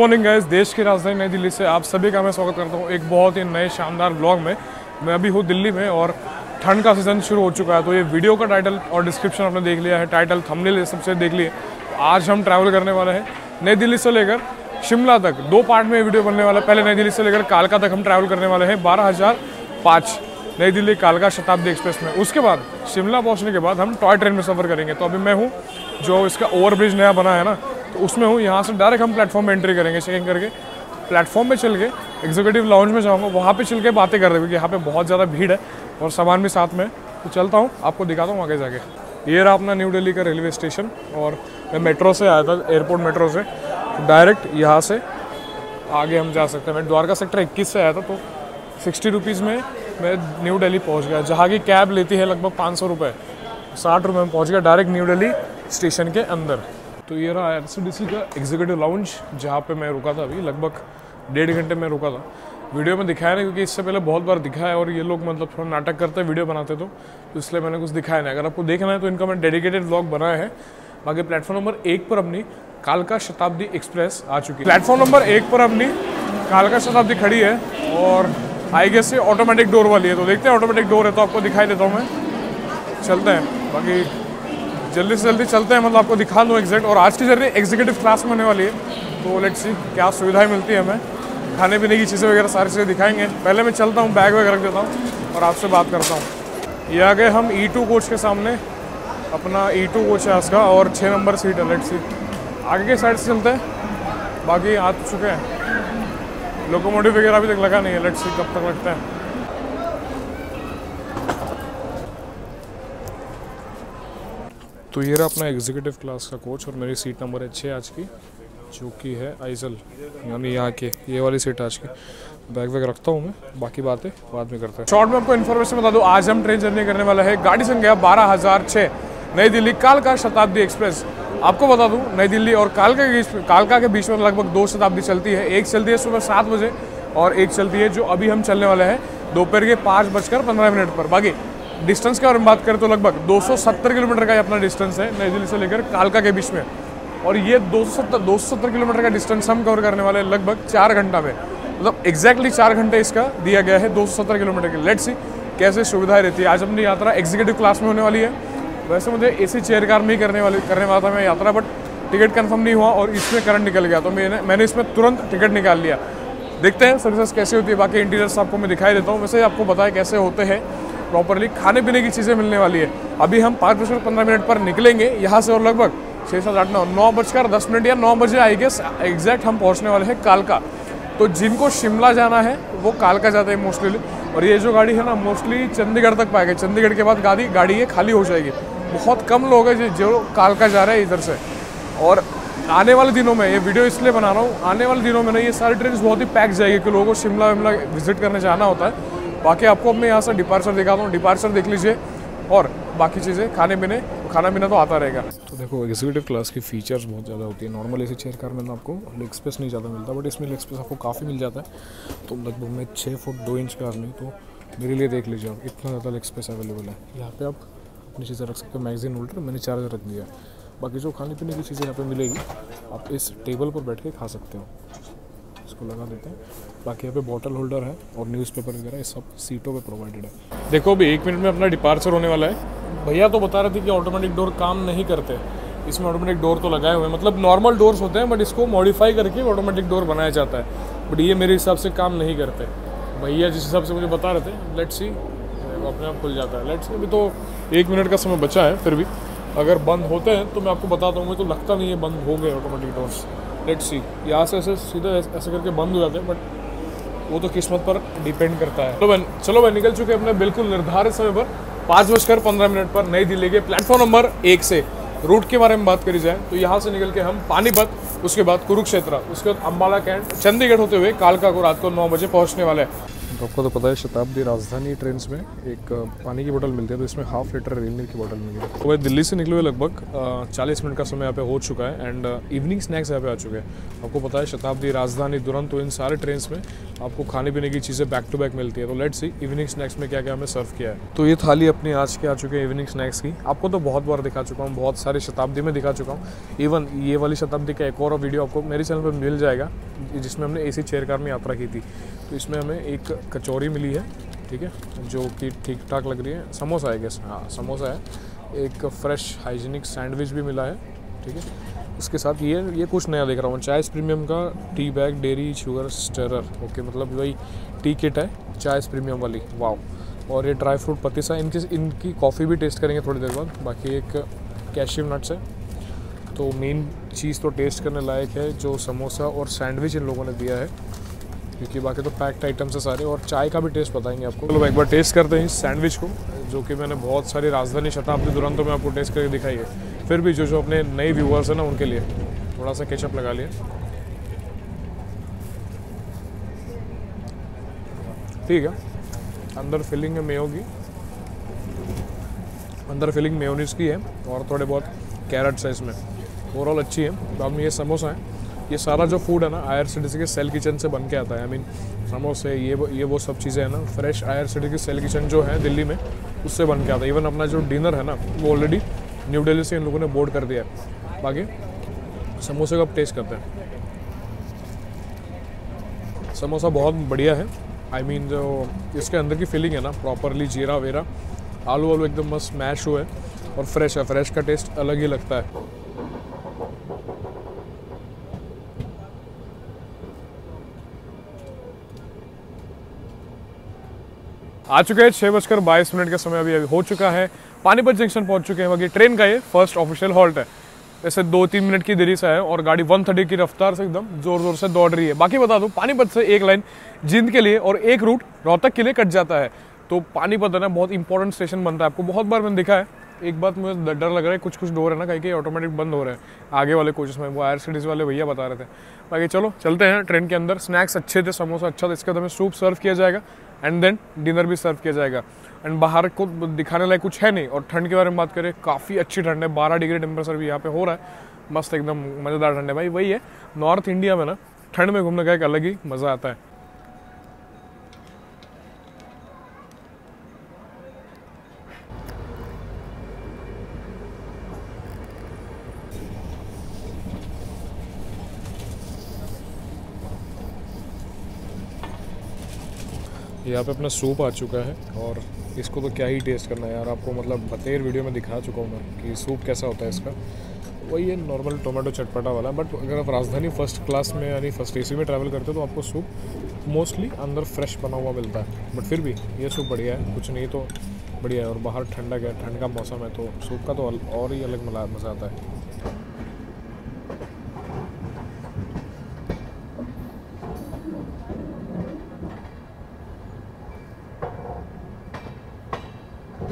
Morning guys देश की राजधानी नई दिल्ली से आप सभी का मैं स्वागत करता हूँ एक बहुत ही नए शानदार ब्लॉग में। मैं अभी हूँ दिल्ली में और ठंड का सीज़न शुरू हो चुका है तो ये वीडियो का टाइटल और डिस्क्रिप्शन आपने देख लिया है। टाइटल थंबनेल सबसे देख लिए आज हम ट्रैवल करने वाले हैं नई दिल्ली से लेकर शिमला तक। दो पार्ट में वीडियो बनने वाला है। पहले नई दिल्ली से लेकर कालका तक हम ट्रैवल करने वाले हैं बारह नई दिल्ली कालका शताब्दी एक्सप्रेस में। उसके बाद शिमला पहुँचने के बाद हम टॉय ट्रेन में सफ़र करेंगे। तो अभी मैं हूँ जो इसका ओवरब्रिज नया बना है ना तो उसमें हूँ, यहाँ से डायरेक्ट हम प्लेटफॉर्म में एंट्री करेंगे चेकिंग करके। प्लेटफॉर्म में चल के एग्जीक्यूटिव लाउंज में जाऊँगा, वहाँ पे चल के बातें कर रहे क्योंकि यहाँ पे बहुत ज़्यादा भीड़ है और सामान भी साथ में तो चलता हूँ, आपको दिखाता हूँ आगे जाके। ये रहा अपना न्यू दिल्ली का रेलवे स्टेशन और मैं मेट्रो से आया था एयरपोर्ट मेट्रो से। तो डायरेक्ट यहाँ से आगे हम जा सकते हैं। मैं द्वारका सेक्टर 21 से आया था तो सिक्सटी रुपीज़ में मैं न्यू दिल्ली पहुँच गया। जहाँ की कैब लेती है लगभग पाँच सौ रुपये साठ रुपये में पहुँच गया डायरेक्ट न्यू दिल्ली स्टेशन के अंदर। तो ये रहा आर का एग्जीक्यूटिव लाउंज जहाँ पे मैं रुका था अभी लगभग डेढ़ घंटे में रुका था। वीडियो में दिखाया नहीं क्योंकि इससे पहले बहुत बार दिखाया है और ये लोग मतलब थोड़ा नाटक करते हैं वीडियो बनाते तो, तो इसलिए मैंने कुछ दिखाया नहीं। अगर आपको देखना है तो इनका मैं डेडिकेटेड ब्लॉग बनाया है। बाकी प्लेटफॉर्म नंबर एक पर अपनी कालका शताब्दी एक्सप्रेस आ चुकी है। प्लेटफॉर्म नंबर एक पर अपनी कालका शताब्दी खड़ी है और आई गेस से ऑटोमेटिक डोर वाली है तो देखते हैं ऑटोमेटिक डोर है तो आपको दिखाई देता हूँ मैं। चलते हैं। बाकी जल्दी से जल्दी चलते हैं मतलब आपको दिखा दूँ एग्जैक्ट और आज की जर्नी एग्जीक्यूटिव क्लास में होने वाली है। तो लेट्स सी क्या सुविधाएँ मिलती है हमें। खाने पीने की चीज़ें वगैरह सारी चीज़ें दिखाएँगे। पहले मैं चलता हूँ बैग वगैरह रख देता हूँ और आपसे बात करता हूँ। ये आ गए हम ई टू कोच के सामने। अपना ई टू कोच है उसका और छः नंबर सीट है लेट सी आगे के साइड से चलते हैं। बाकी आ चुके हैं। लोकोमोटिव वगैरह अभी तक लगा नहीं है लेट सी कब तक लगता है। तो ये रहा अपना एग्जीक्यूटिव क्लास का कोच और मेरी सीट नंबर है छः आज की, जो कि है आइजल यानी यहाँ के, ये वाली सीट आज की। बैग वैग रखता हूँ मैं, बाकी बातें बाद में करते हैं। शॉर्ट में आपको इन्फॉर्मेशन बता दूँ, आज हम ट्रेन जर्नी करने वाला है, गाड़ी संख्या बारह हज़ार छः, नई दिल्ली कालका शताब्दी एक्सप्रेस। आपको बता दूँ, नई दिल्ली और कालका के कालका के बीच में लगभग दो शताब्दी चलती है। एक चलती है सुबह सात बजे और एक चलती है जो अभी हम चलने वाले हैं, दोपहर के पाँच बजकर पंद्रह मिनट पर। बाकी डिस्टेंस के बारे में बात करें तो लगभग 270 किलोमीटर का ये अपना डिस्टेंस है नई दिल्ली से लेकर कालका के बीच में। और ये 270 270 किलोमीटर का डिस्टेंस हम कवर करने वाले हैं लगभग चार घंटा में। मतलब एग्जैक्टली चार घंटे इसका दिया गया है 270 किलोमीटर के। लेट सी कैसे सुविधाएँ रहती है। आज अपनी यात्रा एग्जीक्यूटिव क्लास में होने वाली है। वैसे मुझे एसी चेयर कार में ही करने वाली, करने वाला था मैं यात्रा बट टिकट कन्फर्म नहीं हुआ और इसमें करंट निकल गया। तो मैंने मैंने इसमें तुरंत टिकट निकाल लिया। देखते हैं सर्विसेज़ कैसे होती है। बाकी इंटीरियर्स आपको मैं दिखाई देता हूँ। वैसे आपको बताया कैसे होते हैं। प्रॉपरली खाने पीने की चीज़ें मिलने वाली है। अभी हम पाँच बजकर पंद्रह मिनट पर निकलेंगे। यहाँ से और लगभग छः सात, आठ, नौ नौ बजकर दस मिनट या नौ बजे आएँगे एग्जैक्ट हम पहुँचने वाले हैं कालका तो जिनको शिमला जाना है, वो कालका जाते हैं मोस्टली और ये जो गाड़ी है ना मोस्टली चंडीगढ़ तक पाएगा। चंडीगढ़ के बाद गाड़ी गाड़ी ये खाली हो जाएगी। बहुत कम लोग हैं जो कालका जा रहे हैं इधर से। और आने वाले दिनों में, ये वीडियो इसलिए बना रहा हूँ, आने वाले दिनों में ना ये सारी ट्रेन बहुत ही पैक जाएगी कि लोगों को शिमला विमला विज़िट करने जाना होता है। बाकी आपको मैं यहाँ से डिपार्चर दिखाता हूँ। डिपार्चर देख लीजिए और बाकी चीज़ें, खाने पीने। खाना पीना तो आता रहेगा। तो देखो एग्जीक्यूटिव क्लास की फीचर्स बहुत ज़्यादा होती है। नॉर्मल ऐसी चेयर कार में तो आपको लेग स्पेस नहीं ज़्यादा मिलता बट इसमें लेग स्पेस आपको काफ़ी मिल जाता है। तो लगभग मैं छः फुट दो इंच का आदमी तो मेरे लिए देख लीजिए आप, इतना ज़्यादा लेग स्पेस अवेलेबल है। यहाँ पे आप अपनी चीज़ें रख सकते हो। मैगजीन होल्डर मैंने चार्जर रख दिया बाकी जो खाने पीने की चीज़ें यहाँ पे मिलेगी, आप इस टेबल पर बैठ के खा सकते हो। इसको लगा देते हैं। बाकी यहाँ पे बॉटल होल्डर है और न्यूज़पेपर वगैरह, ये सब सीटों पे प्रोवाइडेड है। देखो अभी एक मिनट में अपना डिपार्चर होने वाला है। भैया तो बता रहे थे कि ऑटोमेटिक डोर काम नहीं करते। इसमें ऑटोमेटिक डोर तो लगाए हुए हैं। मतलब नॉर्मल डोर्स होते हैं बट इसको मॉडिफाई करके ऑटोमेटिक डोर बनाया जाता है। बट ये मेरे हिसाब से काम नहीं करते। भैया जिस हिसाब से मुझे बता रहे थे लेट सी वो अपने आप खुल जाता है। लेट सी अभी तो एक मिनट का समय बचा है फिर भी। अगर बंद होते हैं तो मैं आपको बताता हूँ, मुझे तो लगता नहीं है बंद हो गए ऑटोमेटिक डोर्स लेट सी यहाँ से ऐसे सीधा ऐसे करके बंद हो जाते हैं बट वो तो किस्मत पर डिपेंड करता है। चलो भाई चलो भाई निकल चुके अपने बिल्कुल निर्धारित समय पर। पाँच बजकर पंद्रह मिनट पर नई दिल्ली के प्लेटफॉर्म नंबर एक से रूट के बारे में बात करी जाए तो यहाँ से निकल के हम पानीपत, उसके बाद कुरुक्षेत्र, उसके बाद अम्बाला कैंट, चंडीगढ़ होते हुए कालका को रात को नौ बजे पहुँचने वाले हैं। तो आपको तो पता है शताब्दी राजधानी ट्रेन में एक पानी की बोतल मिलती है तो इसमें हाफ़ लीटर रेलनीर की बोतल मिली है। तो भाई दिल्ली से निकले हुए लगभग चालीस मिनट का समय यहाँ पे हो चुका है एंड इवनिंग स्नैक्स यहाँ पे आ चुके हैं। आपको पता है शताब्दी राजधानी दुरंत तो इन सारे ट्रेन में आपको खाने पीने की चीज़ें बैक टू बैक मिलती है। तो लेट्स सी इवनिंग स्नैक्स में क्या क्या हमें सर्व किया है। तो ये थाली अपनी आज के आ चुके हैं इवनिंग स्नैक्स की। आपको तो बहुत बार दिखा चुका हूँ, बहुत सारी शताब्दी में दिखा चुका हूँ। इवन ये वाली शताब्दी का एक और वीडियो आपको मेरे चैनल पर मिल जाएगा, जिसमें हमने ए सी चेयर कार में यात्रा की थी। तो इसमें हमें एक कचौरी मिली है, ठीक है, जो कि ठीक ठाक लग रही है। समोसा है गेस हाँ समोसा है। एक फ्रेश हाइजीनिक सैंडविच भी मिला है, ठीक है। इसके साथ ये ये कुछ नया देख रहा हूँ। चाय प्रीमियम का tea bag, dairy, sugar stirrer. Okay मतलब वही टी किट है, चाय प्रीमियम वाली। वाव और ये ड्राई फ्रूट पतीसा इनकी इनकी कॉफ़ी भी टेस्ट करेंगे थोड़ी देर बाद। बाकी एक कैशियम नट्स है। तो मेन चीज़ तो टेस्ट करने लायक है, जो समोसा और सैंडविच इन लोगों ने दिया है। क्योंकि बाकी तो पैक्ड आइटम्स है सारे, और चाय का भी टेस्ट बताएँगे आपको। चलो एक बार टेस्ट करते हैं इस सैंडविच को, जो कि मैंने बहुत सारी राजधानी शताब्दी दुरंतों में आपको टेस्ट करके दिखाई है। फिर भी जो जो अपने नए व्यूअर्स हैं ना उनके लिए थोड़ा सा केचप लगा लिया ठीक है। अंदर फिलिंग मेयो की। अंदर फिलिंग मेयोनीस की है और थोड़े बहुत कैरेट्स है इसमें। ओवरऑल अच्छी है। तो अब ये समोसा है। ये सारा जो फ़ूड है ना आई के सेल किचन से बन के आता है। आई मीन समोसे, ये वो ये वो सब चीज़ें हैं ना। फ्रेश आई की सेल किचन जो है दिल्ली में, उससे बन के आता है। इवन अपना जो डिनर है ना, वो ऑलरेडी न्यू दिल्ली से इन लोगों ने बोर्ड कर दिया। है बाकी समोसे का टेस्ट करते हैं। समोसा बहुत बढ़िया है। आई I मीन mean, जो इसके अंदर की फीलिंग है ना प्रॉपरली जीरा वेरा आलू वालू एकदम मस्त स्मैश हुए और फ्रेश है। फ्रेश का टेस्ट अलग ही लगता है। आ चुके हैं छः बजकर बाईस मिनट का समय अभी अभी हो चुका है। पानीपत जंक्शन पहुँच चुके हैं। बाकी ट्रेन का ये फ़र्स्ट ऑफिशियल हॉल्ट है। वैसे दो तीन मिनट की देरी से है और गाड़ी 130 की रफ्तार से एकदम ज़ोर ज़ोर से दौड़ रही है। बाकी बता दूँ, पानीपत से एक लाइन जिंद के लिए और एक रूट रोहतक के लिए कट जाता है। तो पानीपत है ना, बहुत इंपॉर्टेंट स्टेशन बनता है। आपको बहुत बार मैंने दिखा है। एक बात मुझे डर लग रहा है कुछ कुछ डोर है ना कहीं कहीं ऑटोमेटिक बंद हो रहे हैं। आगे वाले कोचेस में, वो आयर सिटीज़ वाले भैया बता रहे थे। बाकी चलो, चलते हैं ट्रेन के अंदर। स्नैक्स अच्छे थे, समोसा अच्छा था, इसके बाद हमें सूप सर्व किया जाएगा। एंड देन डिनर भी सर्व किया जाएगा। एंड बाहर को दिखाने लायक कुछ है नहीं। और ठंड के बारे में बात करें, काफ़ी अच्छी ठंड है। बारह डिग्री टेम्परेचर भी यहाँ पे हो रहा है। मस्त एकदम मज़ेदार ठंड है भाई। वही है नॉर्थ इंडिया में ना ठंड में घूमने का एक अलग ही मज़ा आता है। यहाँ पे अपना सूप आ चुका है और इसको तो क्या ही टेस्ट करना है यार। आपको मतलब बतेर वीडियो में दिखा चुका हूँ मैं कि सूप कैसा होता है इसका। वही है नॉर्मल टोमेटो चटपटा वाला बट अगर आप राजधानी फ़र्स्ट क्लास में यानी फ़र्स्ट एसी में ट्रैवल करते हो तो आपको सूप मोस्टली अंदर फ्रेश बना हुआ मिलता है। बट फिर भी ये सूप बढ़िया है, कुछ नहीं तो बढ़िया है और बाहर ठंडा गया ठंड का मौसम है तो सूप का तो और ही अलग मज़ा आता है।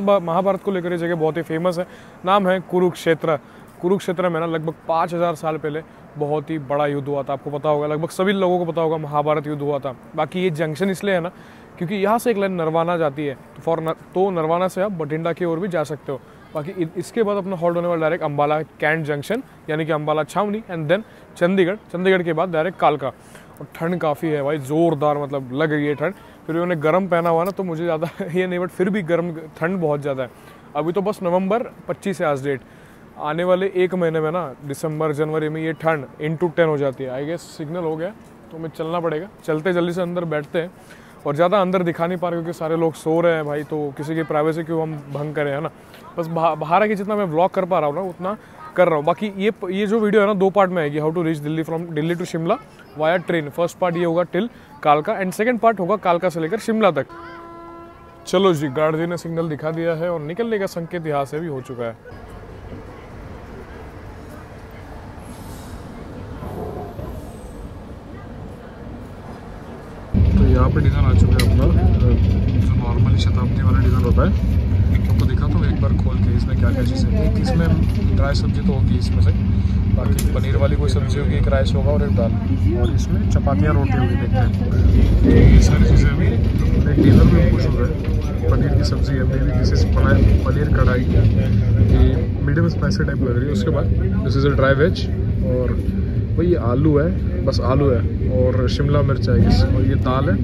महाभारत को लेकर ये जगह बहुत ही फ़ेमस है। नाम है कुरुक्षेत्र। कुरुक्षेत्र में ना लगभग पाँच हज़ार साल पहले बहुत ही बड़ा युद्ध हुआ था। आपको पता होगा, लगभग सभी लोगों को पता होगा महाभारत युद्ध हुआ था। बाकी ये जंक्शन इसलिए है ना, क्योंकि यहाँ से एक लाइन नरवाना जाती है। तो फॉर तो नरवाना से आप बठिंडा की ओर भी जा सकते हो। बाकी इसके बाद अपना हॉल्ट होने वाला डायरेक्ट अम्बाला कैंट जंक्शन, यानी कि अम्बाला छावनी एंड देन चंडीगढ़। चंडीगढ़ के बाद डायरेक्ट कालका। और ठंड काफ़ी है भाई, ज़ोरदार मतलब लग रही है ठंड। फिर उन्होंने गर्म पहना हुआ ना तो मुझे ज़्यादा ये नहीं बट फिर भी गर्म, ठंड बहुत ज़्यादा है। अभी तो बस नवंबर 25 है आज डेट आने वाले एक महीने में ना, दिसंबर, जनवरी में ये ठंड इन टू टेन हो जाती है। आई गेस सिग्नल हो गया तो हमें चलना पड़ेगा। चलते जल्दी से अंदर बैठते हैं और ज़्यादा अंदर दिखा नहीं पा रहे क्योंकि सारे लोग सो रहे हैं भाई तो किसी की प्राइवेसी क्यों हम भंग करें, है ना? बस बाहर आके जितना मैं ब्लॉग कर पा रहा हूँ ना, उतना कर रहा हूँ। बाकी ये ये जो वीडियो है ना, दो पार्ट में आएगी how to reach Delhi from Delhi to Shimla via train first part ये होगा टिल कालका एंड सेकेंड पार्ट होगा कालका से लेकर शिमला तक। चलो जी गार्ड जी ने सिग्नल दिखा दिया है और निकलने का संकेत यहाँ से भी हो चुका है। यहाँ पे डिनर आ चुका है अपना जो नॉर्मली शताब्दी वाला डिनर होता है। आपको दिखा तो एक बार खोल के इसमें क्या क्या चीज़ें एक इसमें ड्राई सब्ज़ी तो होगी इसमें से। बाकी पनीर वाली कोई सब्ज़ी होगी, एक राइस होगा और एक दाल। और इसमें चपातियाँ रोटी होगी, देखते हैं। ये सारी चीज़ें अभी डिनर में खुश हो। गए पनीर की सब्ज़ी है मे बी दिस पनीर कढ़ाई। ये मीडियम स्पाइसी टाइप लग रही है, उसके बाद। This is a dry veg और भाई, ये आलू है, बस आलू है और शिमला मिर्च है और ये दाल है।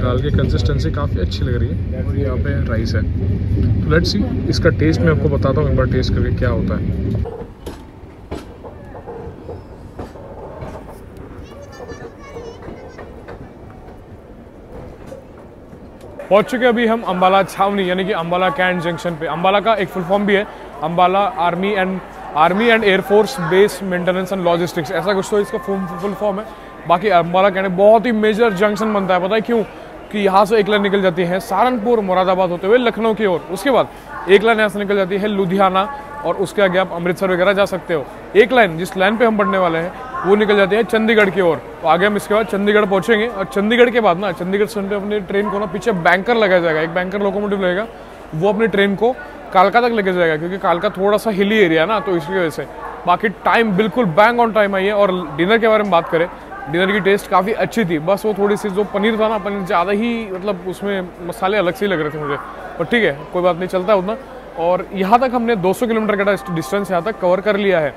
दाल की कंसिस्टेंसी काफ़ी अच्छी लग रही है और यहाँ पे राइस है। तो लेट्स सी इसका टेस्ट मैं आपको बताता हूँ, एक बार टेस्ट करके क्या होता है। पहुँच चुके अभी हम अंबाला छावनी, यानी कि अंबाला कैंट जंक्शन पे। अंबाला का एक फुल फॉर्म भी है, Ambala army and army and air force base maintenance and logistics, ऐसा कुछ तो इसका फुल फॉर्म है। बाकी अंबाला कैंट बहुत ही मेजर जंक्शन बनता है। पता है क्यों? कि यहाँ से एक लाइन निकल जाती है सहारनपुर, मुरादाबाद होते हुए लखनऊ की ओर। उसके बाद एक लाइन यहाँ से निकल जाती है लुधियाना और उसके आगे आप अमृतसर वगैरह जा सकते हो। एक लाइन जिस लाइन पे हम बढ़ने वाले हैं, वो निकल जाती है चंडीगढ़ की ओर। तो आगे हम इसके बाद चंडीगढ़ पहुँचेंगे और चंडीगढ़ के बाद ना, चंडीगढ़ स्टेशन अपने ट्रेन को ना पीछे बैंकर लगाया जाएगा। एक बैंकर लोकोमोटिव लगेगा, वो अपनी ट्रेन को कालका तक लेके जाएगा, क्योंकि कालका थोड़ा सा हिली एरिया ना तो इसकी वजह से। बाकी टाइम बिल्कुल बैंग ऑन टाइम आई है, और डिनर के बारे में बात करें डिनर की टेस्ट काफ़ी अच्छी थी। बस वो थोड़ी सी जो पनीर था ना, पनीर ज़्यादा ही मतलब उसमें मसाले अलग से ही लग रहे थे मुझे। पर ठीक है, कोई बात नहीं, चलता उतना। और यहाँ तक हमने 200 किलोमीटर का डिस्टेंस यहाँ तक कवर कर लिया है।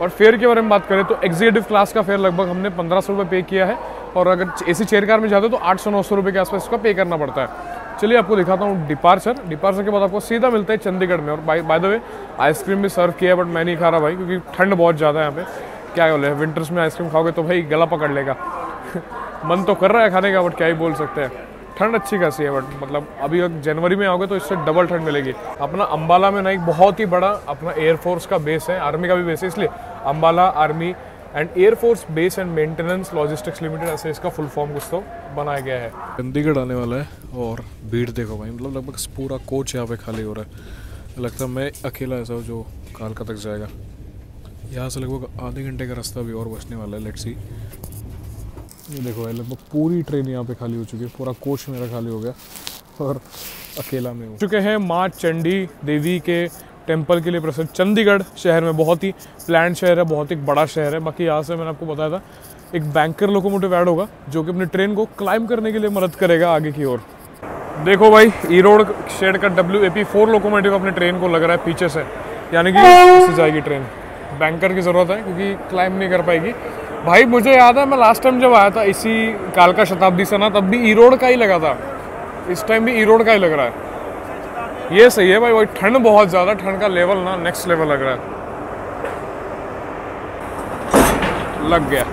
और फेयर के बारे में बात करें तो एग्जीक्यूटिव क्लास का फेयर लगभग हमने पंद्रह सौ पे किया है। और अगर एसी चेयर कार में जाते हो तो आठ सौ, नौ सौ के आसपास इसका पे करना पड़ता है। चलिए आपको दिखाता हूँ डिपार्चर। डिपार्चर के बाद आपको सीधा मिलता है चंडीगढ़ में। और by by the way ice cream भी सर्व किया है बट मैं नहीं खा रहा भाई, क्योंकि ठंड बहुत ज़्यादा है यहाँ पे। क्या बोले विंटर्स में आइसक्रीम खाओगे तो भाई गला पकड़ लेगा। मन तो कर रहा है खाने का बट क्या ही बोल सकते हैं। ठंड अच्छी खासी है बट मतलब अभी जनवरी में आओगे तो इससे डबल ठंड मिलेगी। अपना अम्बाला में ना एक बहुत ही बड़ा, अपना एयरफोर्स का बेस है आर्मी का भी बेस है, इसलिए Ambala army and air force base and maintenance logistics limited ऐसे इसका फुल फॉर्म कुछ तो बनाया गया है। चंडीगढ़ आने वाला है और भीड़ देखो भाई मतलब लगभग पूरा कोच यहाँ पे खाली हो रहा है। लगता है मैं अकेला ऐसा हूँ जो कालका तक जाएगा। यहाँ से लगभग आधे घंटे का रास्ता भी और बचने वाला है लेट्स सी ये देखो भाई लगभग पूरी ट्रेन यहाँ पे खाली हो चुकी है पूरा कोच मेरा खाली हो गया और अकेला में हो। चुके हैं माँ चंडी देवी के टेंपल के लिए प्रसिद्ध। चंडीगढ़ शहर में बहुत ही प्लान शहर है, बहुत ही बड़ा शहर है। बाकी यहाँ से मैंने आपको बताया था, एक बैंकर लोकोमोटिव ऐड होगा, जो कि अपनी ट्रेन को क्लाइम करने के लिए मदद करेगा आगे की ओर। देखो भाई ई रोड शेड का W A P four locomotive अपने ट्रेन को लग रहा है पीछे से। यानी कि इससे जाएगी ट्रेन बैंकर की ज़रूरत है, क्योंकि क्लाइम नहीं कर पाएगी। भाई, मुझे याद है, मैं लास्ट टाइम जब आया था, इसी कालका शताब्दी से ना, तब भी ई रोड का ही लगा था। इस टाइम भी ई रोड का ही लग रहा है। ये सही है भाई, वही ठंड बहुत ज़्यादा, ठंड का लेवल ना नेक्स्ट लेवल लग रहा है। लग गया।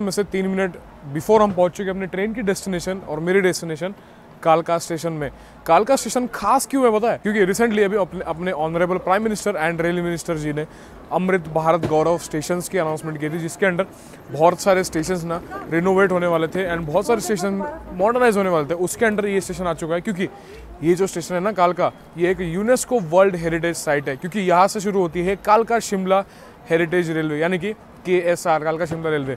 में से तीन मिनट बिफोर हम पहुँच चुके अपने ट्रेन की डेस्टिनेशन और मेरी डेस्टिनेशन कालका स्टेशन में। कालका स्टेशन खास क्यों है है? क्योंकि रिसेंटली अभी अपने अपने honourable prime minister and rail minister ji ने अमृत भारत गौरव स्टेशन की अनाउंसमेंट की थी, जिसके अंडर बहुत सारे स्टेशन ना रिनोवेट होने वाले थे एंड बहुत सारे स्टेशन मॉडर्नाइज होने वाले थे। उसके अंडर ये स्टेशन आ चुका है क्योंकि ये जो स्टेशन है ना कालका, ये एक यूनेस्को वर्ल्ड हेरिटेज साइट है। क्योंकि यहाँ से शुरू होती है कालका शिमला हेरिटेज रेलवे यानी कि के एस आर कालका शिमला रेलवे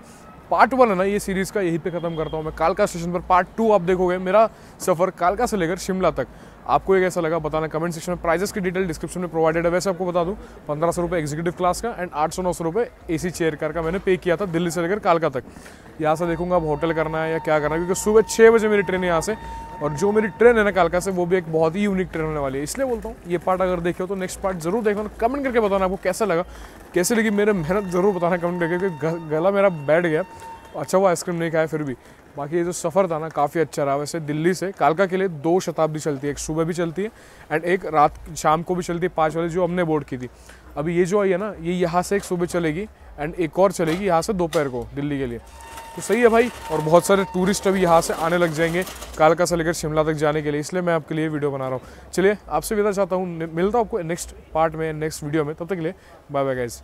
पार्ट वन है ना, ये सीरीज़ का, यहीं पे ख़त्म करता हूँ मैं। कालका स्टेशन पर पार्ट टू आप देखोगे, मेरा सफ़र कालका से लेकर शिमला तक। आपको एक कैसा लगा बताना कमेंट सेक्शन में। प्राइजेस की डिटेल डिस्क्रिप्शन में प्रोवाइडेड है। वैसे आपको बता दूँ, पंद्रह सौ रुपये एग्जीक्यूटिव क्लास का एंड आठ सौ, नौ सौ रुपये ए सी चेयर कार का मैंने पे किया था दिल्ली से लेकर कालका तक। यहाँ से देखूँगा अब होटल करना है या क्या करना है, क्योंकि सुबह छः बजे मेरी ट्रेन है यहाँ से और जो मेरी ट्रेन है ना कालका से, वो भी एक बहुत ही यूनिक ट्रेन होने वाली है। इसलिए बोलता हूँ, ये पार्ट अगर देखे हो तो नेक्स्ट पार्ट ज़रूर देखो कमेंट करके बताना आपको कैसा लगा, कैसे लगी मेरे मेहनत, ज़रूर बताना कमेंट करके, क्योंकि गला मेरा बैठ गया। अच्छा वो आइसक्रीम नहीं खाया फिर भी। बाकी ये जो सफ़र था ना, काफ़ी अच्छा रहा। वैसे दिल्ली से कालका के लिए दो शताब्दी चलती है, एक सुबह भी चलती है एंड एक रात, शाम को भी चलती है, पाँच वाली जो हमने बोर्ड की थी। अभी ये जो आई है ना, ये यहाँ से एक सुबह चलेगी एंड एक और चलेगी यहाँ से दोपहर को, दिल्ली के लिए। तो सही है भाई, और बहुत सारे टूरिस्ट अभी यहाँ से आने लग जाएँगे कालका से लेकर शिमला तक जाने के लिए, इसलिए मैं आपके लिए वीडियो बना रहा हूँ। चलिए, आपसे विदा चाहता हूँ। मिलता हूँ आपको नेक्स्ट पार्ट में नेक्स्ट वीडियो में, तब तक के लिए बाय बाय गाइज़